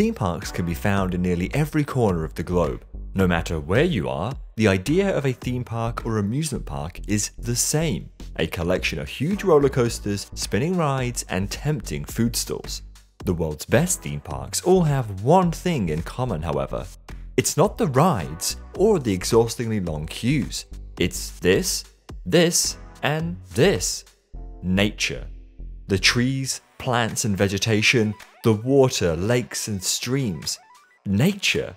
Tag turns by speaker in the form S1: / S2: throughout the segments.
S1: Theme parks can be found in nearly every corner of the globe. No matter where you are, the idea of a theme park or amusement park is the same a collection of huge roller coasters, spinning rides, and tempting food stalls. The world's best theme parks all have one thing in common, however. It's not the rides or the exhaustingly long queues. It's this, this, and this nature. The trees, plants, and vegetation, the water, lakes, and streams. Nature.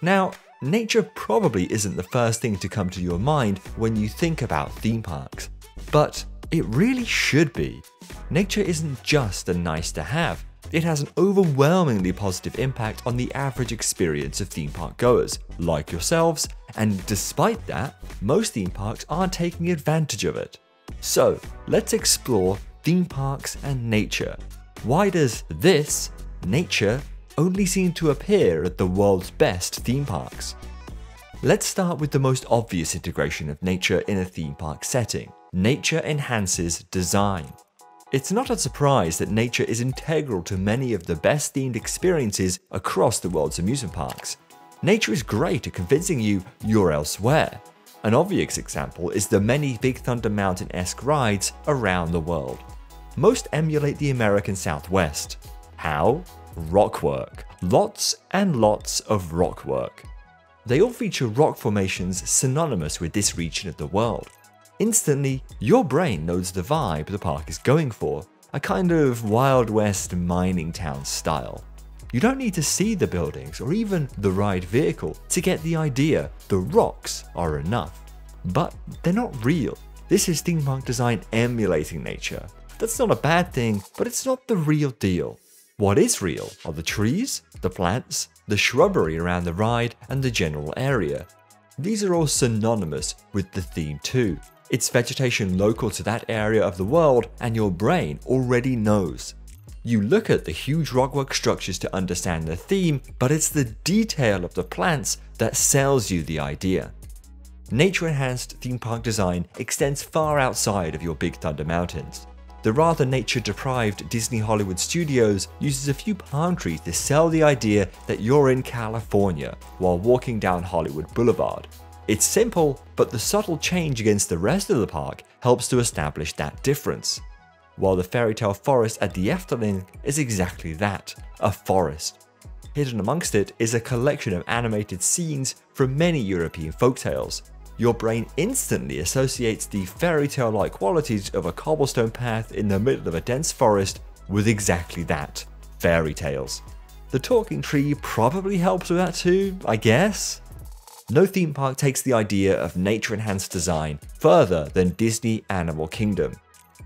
S1: Now, nature probably isn't the first thing to come to your mind when you think about theme parks, but it really should be. Nature isn't just a nice to have, it has an overwhelmingly positive impact on the average experience of theme park goers, like yourselves, and despite that, most theme parks aren't taking advantage of it. So, let's explore theme parks and nature. Why does this, nature, only seem to appear at the world's best theme parks? Let's start with the most obvious integration of nature in a theme park setting. Nature enhances design. It's not a surprise that nature is integral to many of the best themed experiences across the world's amusement parks. Nature is great at convincing you you're elsewhere. An obvious example is the many Big Thunder Mountain esque rides around the world. Most emulate the American Southwest. How? Rock work. Lots and lots of rock work. They all feature rock formations synonymous with this region of the world. Instantly, your brain knows the vibe the park is going for, a kind of Wild West mining town style. You don't need to see the buildings or even the ride vehicle to get the idea the rocks are enough. But they're not real. This is theme park design emulating nature. That's not a bad thing, but it's not the real deal. What is real are the trees, the plants, the shrubbery around the ride, and the general area. These are all synonymous with the theme too. It's vegetation local to that area of the world, and your brain already knows. You look at the huge rockwork structures to understand the theme, but it's the detail of the plants that sells you the idea. Nature enhanced theme park design extends far outside of your Big Thunder Mountains. The rather nature deprived Disney Hollywood Studios uses a few palm trees to sell the idea that you're in California while walking down Hollywood Boulevard. It's simple, but the subtle change against the rest of the park helps to establish that difference. While the fairy tale forest at the Efteling is exactly that, a forest. Hidden amongst it is a collection of animated scenes from many European folktales. Your brain instantly associates the fairy tale like qualities of a cobblestone path in the middle of a dense forest with exactly that fairy tales. The talking tree probably helps with that too, I guess. No theme park takes the idea of nature enhanced design further than Disney Animal Kingdom.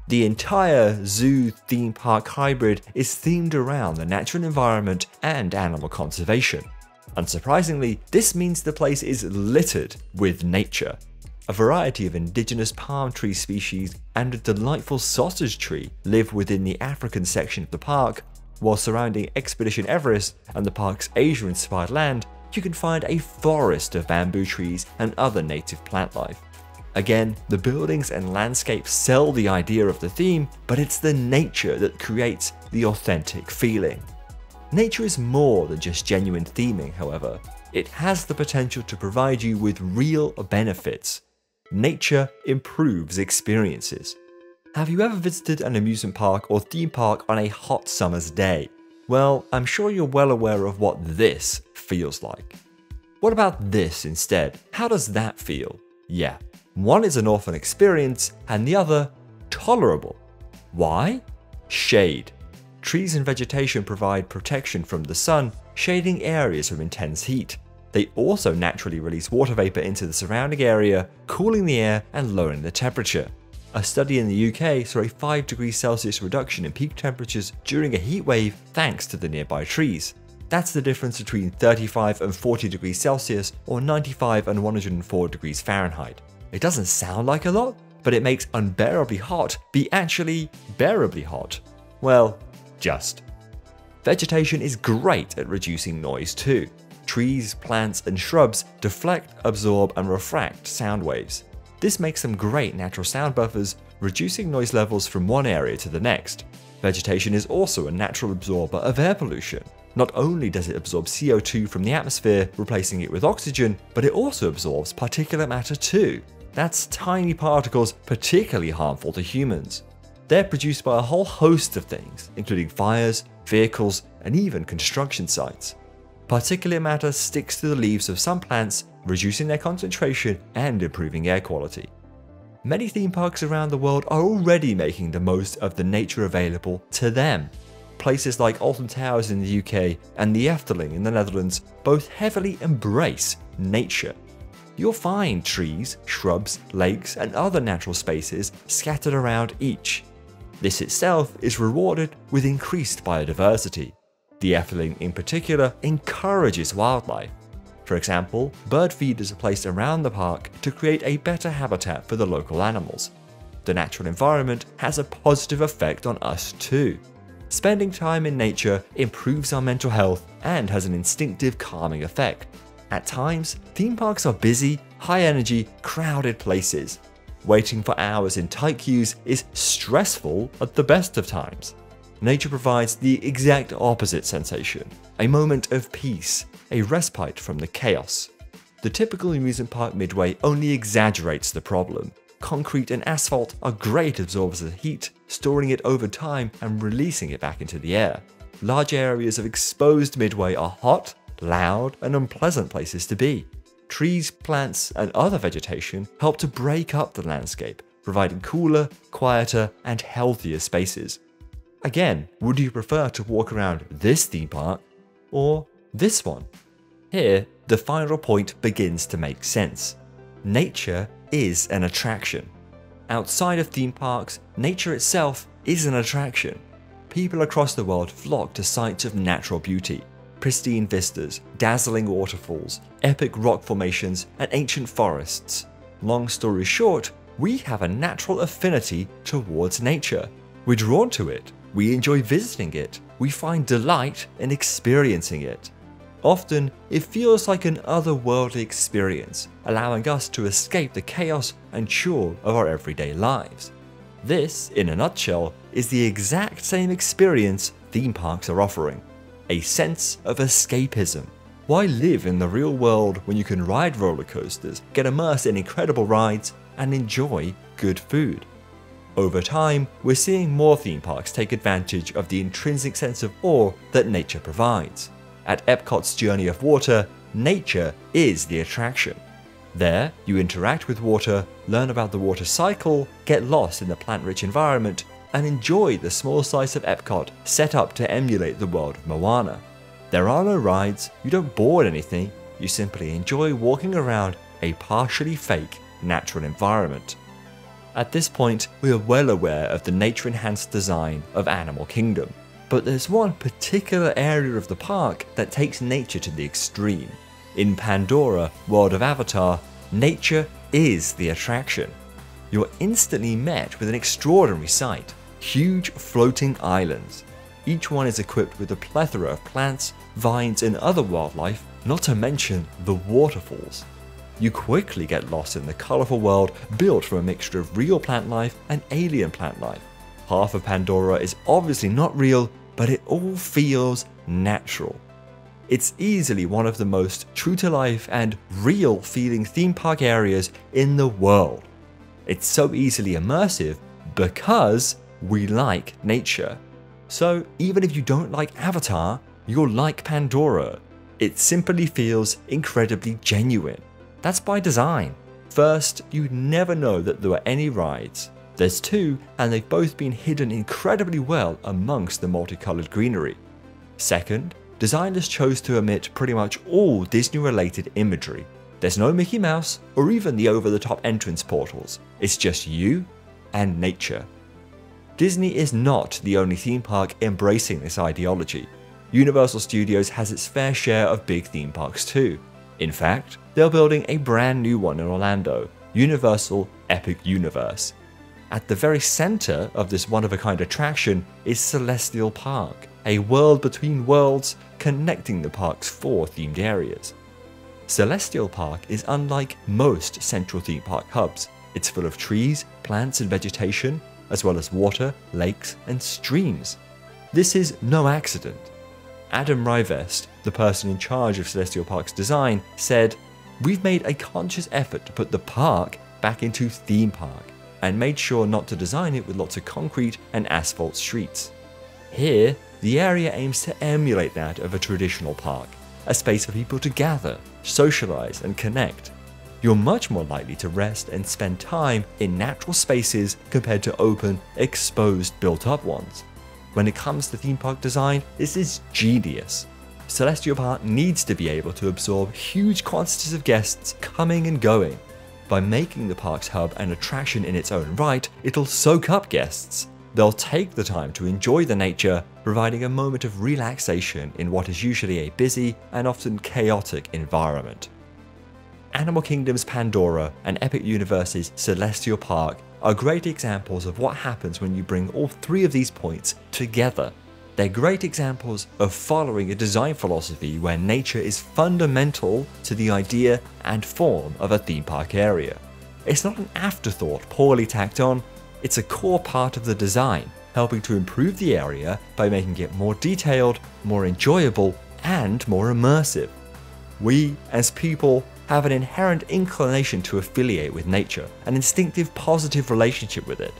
S1: The entire zoo theme park hybrid is themed around the natural environment and animal conservation. Unsurprisingly, this means the place is littered with nature. A variety of indigenous palm tree species and a delightful sausage tree live within the African section of the park, while surrounding Expedition Everest and the park's Asia inspired land you can find a forest of bamboo trees and other native plant life. Again, the buildings and landscapes sell the idea of the theme, but it's the nature that creates the authentic feeling. Nature is more than just genuine theming, however. It has the potential to provide you with real benefits. Nature improves experiences. Have you ever visited an amusement park or theme park on a hot summer's day? Well, I'm sure you're well aware of what this feels like. What about this instead? How does that feel? Yeah, one is an orphan experience and the other tolerable. Why? Shade. Trees and vegetation provide protection from the sun, shading areas from intense heat. They also naturally release water vapor into the surrounding area, cooling the air and lowering the temperature. A study in the UK saw a 5 degrees Celsius reduction in peak temperatures during a heat wave thanks to the nearby trees. That's the difference between 35 and 40 degrees Celsius or 95 and 104 degrees Fahrenheit. It doesn't sound like a lot, but it makes unbearably hot be actually bearably hot. Well, just. Vegetation is great at reducing noise too. Trees, plants, and shrubs deflect, absorb, and refract sound waves. This makes them great natural sound buffers, reducing noise levels from one area to the next. Vegetation is also a natural absorber of air pollution. Not only does it absorb CO2 from the atmosphere, replacing it with oxygen, but it also absorbs particulate matter too. That's tiny particles particularly harmful to humans. They're produced by a whole host of things, including fires, vehicles, and even construction sites. Particulate matter sticks to the leaves of some plants, reducing their concentration and improving air quality. Many theme parks around the world are already making the most of the nature available to them. Places like Alton Towers in the UK and the Efteling in the Netherlands both heavily embrace nature. You'll find trees, shrubs, lakes, and other natural spaces scattered around each. This itself is rewarded with increased biodiversity. The Efteling in particular encourages wildlife. For example, bird feeders are placed around the park to create a better habitat for the local animals. The natural environment has a positive effect on us too. Spending time in nature improves our mental health and has an instinctive calming effect. At times, theme parks are busy, high energy, crowded places. Waiting for hours in tight queues is stressful at the best of times nature provides the exact opposite sensation a moment of peace, a respite from the chaos. The typical amusement park midway only exaggerates the problem. Concrete and asphalt are great absorbers of heat, storing it over time and releasing it back into the air. Large areas of exposed midway are hot, loud, and unpleasant places to be. Trees, plants, and other vegetation help to break up the landscape, providing cooler, quieter, and healthier spaces. Again, would you prefer to walk around this theme park or this one? Here, the final point begins to make sense. Nature is an attraction. Outside of theme parks, nature itself is an attraction. People across the world flock to sites of natural beauty, pristine vistas, dazzling waterfalls, epic rock formations, and ancient forests. Long story short, we have a natural affinity towards nature. We're drawn to it we enjoy visiting it. We find delight in experiencing it. Often, it feels like an otherworldly experience, allowing us to escape the chaos and chore of our everyday lives. This, in a nutshell, is the exact same experience theme parks are offering a sense of escapism. Why live in the real world when you can ride roller coasters, get immersed in incredible rides, and enjoy good food? Over time, we're seeing more theme parks take advantage of the intrinsic sense of awe that nature provides. At Epcot's Journey of Water, nature is the attraction. There, you interact with water, learn about the water cycle, get lost in the plant-rich environment, and enjoy the small slice of Epcot set up to emulate the world of Moana. There are no rides, you don't board anything, you simply enjoy walking around a partially fake natural environment. At this point, we are well aware of the nature-enhanced design of Animal Kingdom, but there's one particular area of the park that takes nature to the extreme. In Pandora, World of Avatar, nature is the attraction. You're instantly met with an extraordinary sight, huge floating islands. Each one is equipped with a plethora of plants, vines and other wildlife, not to mention the waterfalls you quickly get lost in the colourful world built from a mixture of real plant life and alien plant life. Half of Pandora is obviously not real, but it all feels natural. It's easily one of the most true to life and real feeling theme park areas in the world. It's so easily immersive because we like nature. So even if you don't like Avatar, you'll like Pandora. It simply feels incredibly genuine. That's by design. First, you'd never know that there are any rides. There's two, and they've both been hidden incredibly well amongst the multicolored greenery. Second, designers chose to omit pretty much all Disney related imagery. There's no Mickey Mouse or even the over the top entrance portals, it's just you and nature. Disney is not the only theme park embracing this ideology. Universal Studios has its fair share of big theme parks too, in fact, they're building a brand new one in Orlando, Universal Epic Universe. At the very center of this one of a kind attraction is Celestial Park, a world between worlds connecting the park's four themed areas. Celestial Park is unlike most central theme park hubs. It's full of trees, plants, and vegetation, as well as water, lakes, and streams. This is no accident. Adam Rivest, the person in charge of Celestial Park's design, said, We've made a conscious effort to put the park back into theme park and made sure not to design it with lots of concrete and asphalt streets. Here, the area aims to emulate that of a traditional park, a space for people to gather, socialize, and connect. You're much more likely to rest and spend time in natural spaces compared to open, exposed, built up ones. When it comes to theme park design, this is genius. Celestial Park needs to be able to absorb huge quantities of guests coming and going. By making the park's hub an attraction in its own right, it'll soak up guests. They'll take the time to enjoy the nature, providing a moment of relaxation in what is usually a busy and often chaotic environment. Animal Kingdom's Pandora and Epic Universe's Celestial Park are great examples of what happens when you bring all three of these points together. They're great examples of following a design philosophy where nature is fundamental to the idea and form of a theme park area. It's not an afterthought poorly tacked on, it's a core part of the design, helping to improve the area by making it more detailed, more enjoyable, and more immersive. We, as people, have an inherent inclination to affiliate with nature, an instinctive positive relationship with it.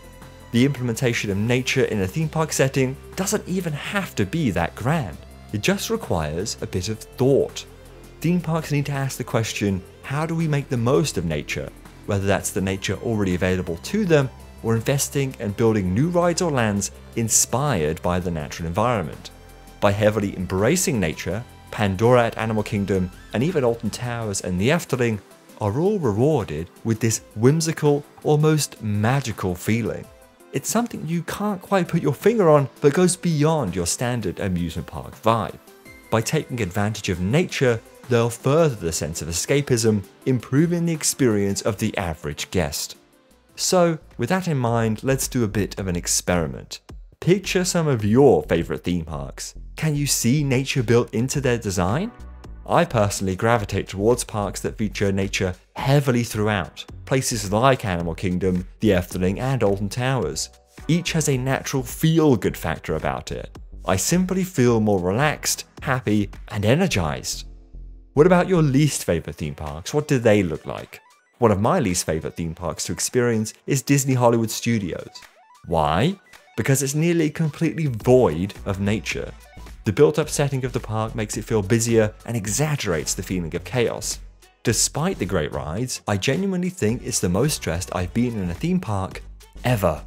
S1: The implementation of nature in a theme park setting doesn't even have to be that grand. It just requires a bit of thought. Theme parks need to ask the question, how do we make the most of nature? Whether that's the nature already available to them, or investing and building new rides or lands inspired by the natural environment. By heavily embracing nature, Pandora at Animal Kingdom, and even Alton Towers and the Efteling are all rewarded with this whimsical, almost magical feeling. It's something you can't quite put your finger on, but goes beyond your standard amusement park vibe. By taking advantage of nature, they'll further the sense of escapism, improving the experience of the average guest. So, with that in mind, let's do a bit of an experiment. Picture some of your favourite theme parks. Can you see nature built into their design? I personally gravitate towards parks that feature nature heavily throughout, places like Animal Kingdom, the Efteling, and Alton Towers. Each has a natural feel-good factor about it. I simply feel more relaxed, happy, and energized. What about your least favourite theme parks? What do they look like? One of my least favourite theme parks to experience is Disney Hollywood Studios. Why? Because it's nearly completely void of nature. The built up setting of the park makes it feel busier and exaggerates the feeling of chaos. Despite the great rides, I genuinely think it's the most stressed I've been in a theme park ever.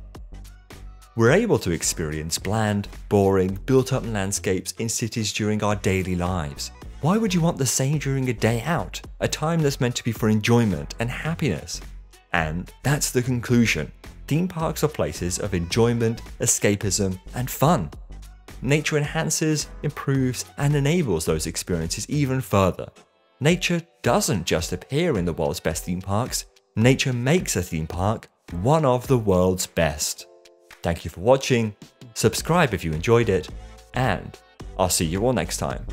S1: We're able to experience bland, boring, built up landscapes in cities during our daily lives. Why would you want the same during a day out, a time that's meant to be for enjoyment and happiness? And that's the conclusion theme parks are places of enjoyment, escapism, and fun. Nature enhances, improves, and enables those experiences even further. Nature doesn't just appear in the world's best theme parks, nature makes a theme park one of the world's best. Thank you for watching, subscribe if you enjoyed it, and I'll see you all next time.